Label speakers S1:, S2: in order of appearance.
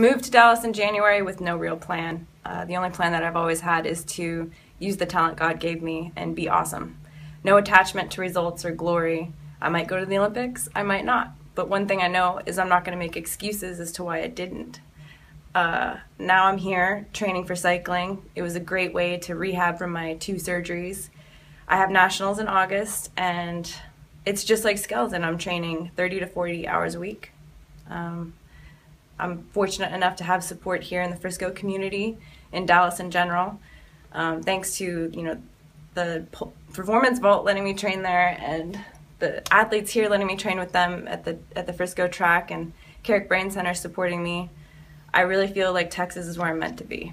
S1: moved to Dallas in January with no real plan. Uh, the only plan that I've always had is to use the talent God gave me and be awesome. No attachment to results or glory. I might go to the Olympics, I might not. But one thing I know is I'm not going to make excuses as to why I didn't. Uh, now I'm here training for cycling. It was a great way to rehab from my two surgeries. I have nationals in August, and it's just like skeleton. I'm training 30 to 40 hours a week. Um, I'm fortunate enough to have support here in the Frisco community, in Dallas in general. Um, thanks to you know the performance vault letting me train there, and the athletes here letting me train with them at the at the Frisco track, and Carrick Brain Center supporting me. I really feel like Texas is where I'm meant to be.